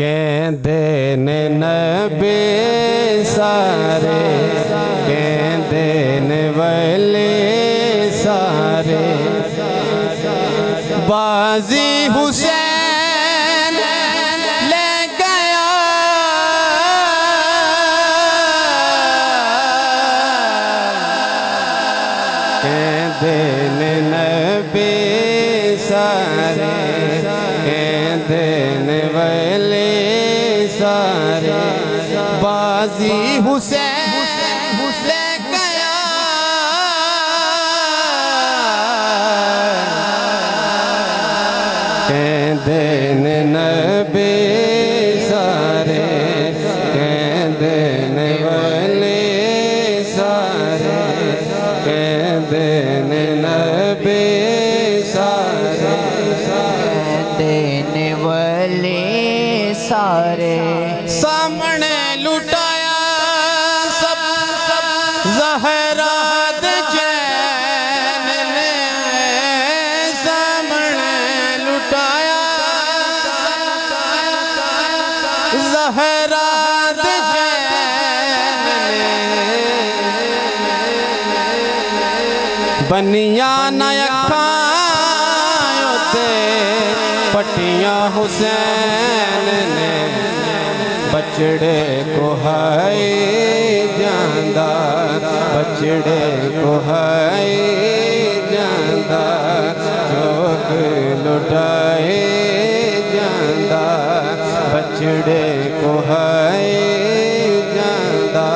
ਕਹਿੰਦੇ ਨੇ ਨਬੀ ਸਾਰੇ ਕਹਿੰਦੇ ਨੇ ਵਲੀ ਸਾਰੇ ਬਾਜ਼ੀ ਹੁਸੈਨ ਲੈ ਗਿਆ ਕਹਿੰਦੇ Bazi Hussein. Hussein. Zahra Jain ने समण लुटाया। जहरा जैन ने बनिया नायका पटिया हुसैन ने बचड़े को है जानदार ਬਚੜੇ ਕੋ ਹਾਏ ਜਾਂਦਾ ਚੋਕ ਲੁਟਾਏ ਜਾਂਦਾ ਬਚੜੇ ਕੋ ਹਾਏ ਜਾਂਦਾ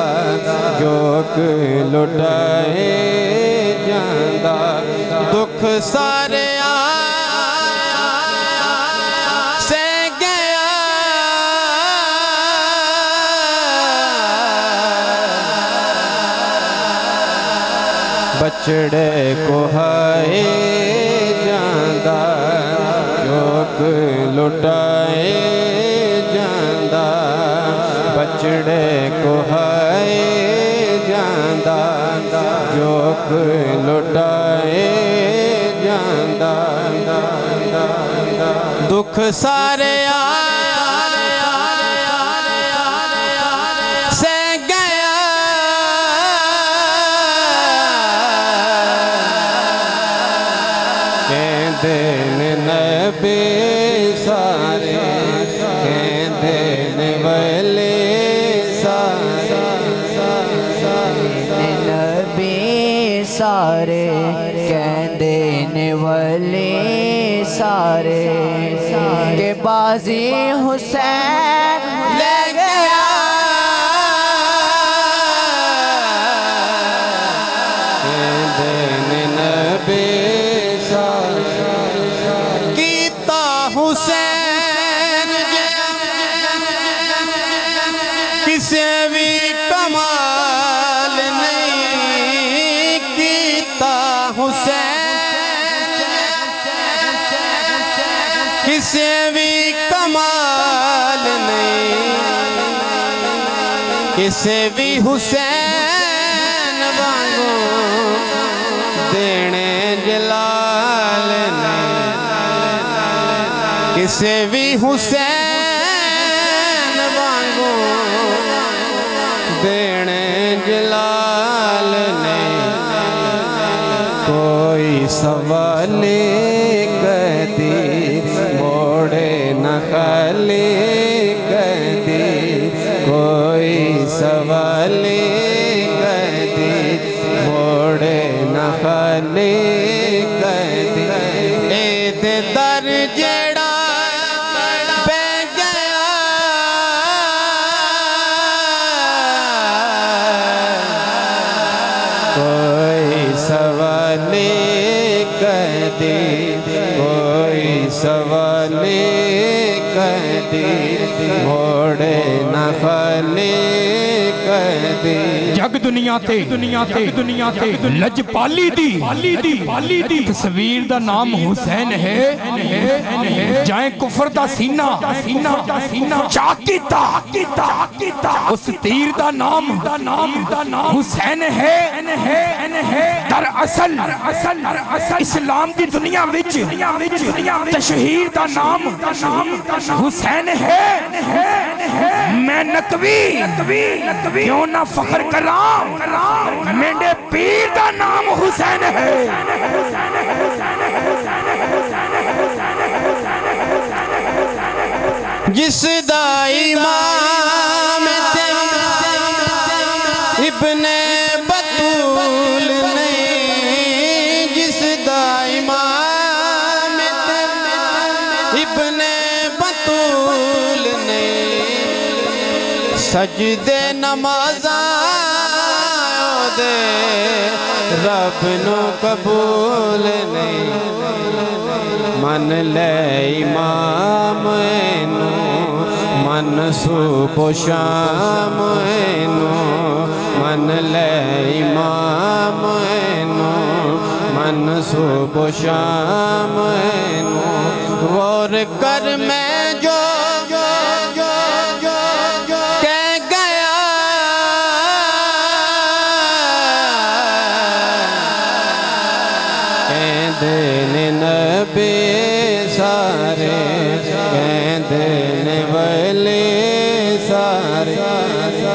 ਜੋਕ ਲੁਟਾਏ ਜਾਂਦਾ ਦੁੱਖ ਸਾਰੇ ਬਚੜੇ ਕੋ ਹਾਏ ਜਾਂਦਾ ਜੋਕ ਲੁਟਾਏ ਜਾਂਦਾ ਬਚੜੇ ਕੋ ਹਾਏ ਜਾਂਦਾ ਜੋਕ ਲੁਟਾਏ ਜਾਂਦਾ ਦੁੱਖ ਸਾਰੇ ਸੇ कहदेन नबे सारे कहदेन वले सारे। नबे सारे कहदेन वले सारे। के बाजी हुसैन हुसैन किसे भी कमाल नहीं कीता हुसैन किसे भी कमाल नहीं किसे भी हुसैन সেবি হুসেন বাঙ্গুর सवले कदी मोड़े नफली जग दुनिया ते दुनिया ते दुनिया ते। लजपाली दी। पाली दी। पाली दी। तस्वीर दा नाम हुसैन है। जाए कुफर दा सीना। सीना। सीना। चाकीता कीता। कीता। उस तीर दा नाम दा नाम दा नाम हुसैन है। है। है। दरअसल असल असल इस्लाम दी दुनिया विच दुनिया विच दुनिया विच तशहीर दा नाम दा नाम हुसैन है। मैं नकवी नकवी। नकवी। क्यों ना फखर करा? मेरे पीर का नाम हुसैन है। जिस दाई इब्ने बतूल ने जिस दाई इब्ने बतूल ने, सजदे नमाज़ा दे। रब नु कबूल नहीं। मन ले इमाम मन शाम मन ले इमाम मन शाम एनु कर मैं जो कहते ने नबी सारे कहते वले सारे।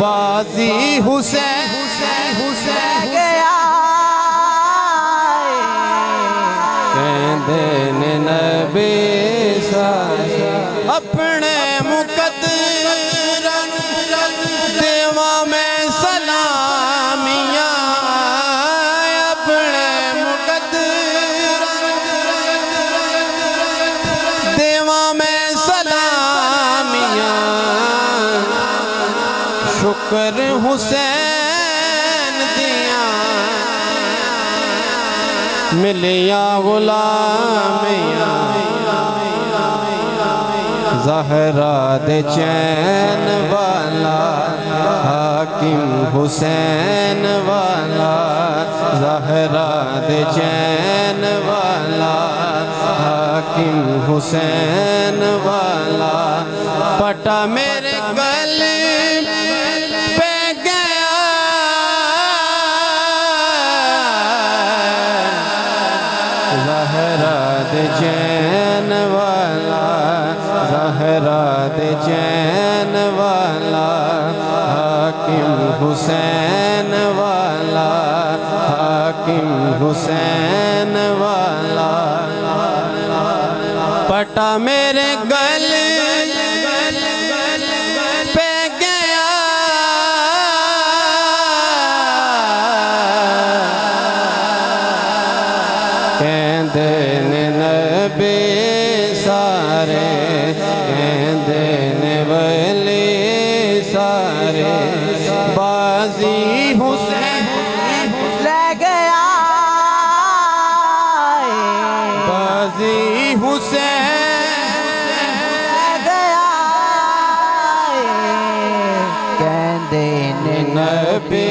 बाजी हुसैन हुसैन हुसैन गया। कहते ने नबी सारे। अपने मुकद्दर शुक्र हुसैन दिया। मिलिया गुलामिया। जहरा दे चैन वाला, हाकिम हुसैन वाला। जहरा दे चैन वाला, हाकिम हुसैन वाला। पटा मेरे गले दे चैन वाला हाकिम हुसैन वाला हाकिम हुसैन वाला। पटा मेरे गले गया कहते ने नबी